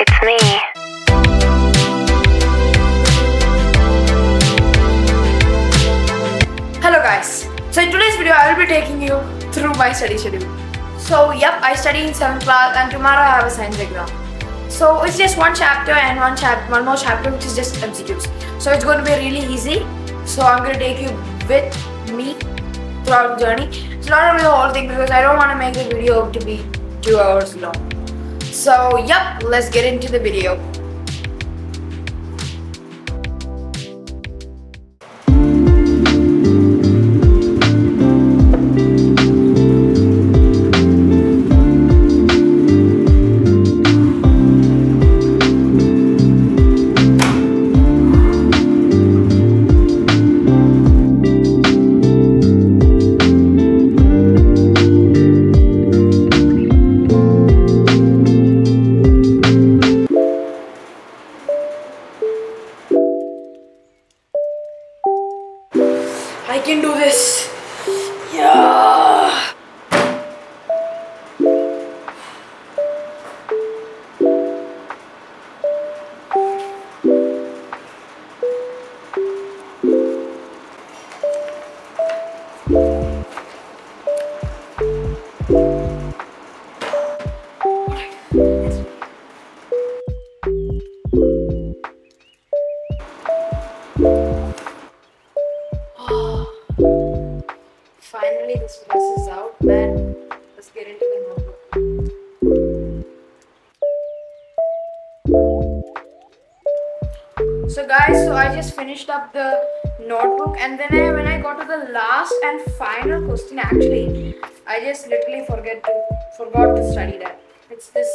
It's me. Hello guys. So in today's video I will be taking you through my study schedule. So yep, I study in 7th class and tomorrow I have a science exam. So it's just one chapter and one chap one more chapter which is just MCQs. So it's going to be really easy. So I'm going to take you with me throughout the journey. It's not really the whole thing because I don't want to make the video to be 2 hours long. So yep, let's get into the video. I can do this. Yeah. Finally, this stress is out. Let's get into the notebook. So, guys, so I just finished up the notebook, and then I, when I got to the last and final question, actually, I just literally forget to forgot to study that. It's this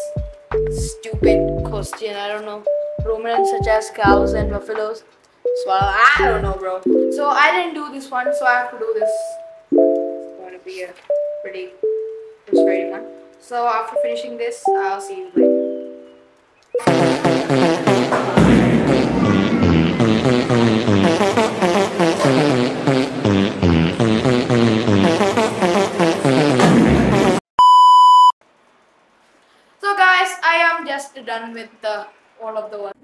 stupid question. I don't know. Ruminants such as cows and buffaloes. Swallow. I don't know, bro. So I didn't do this one, so I have to do this. Be a pretty frustrating one. So after finishing this, I'll see you later. So guys, I am just done with the all of the work.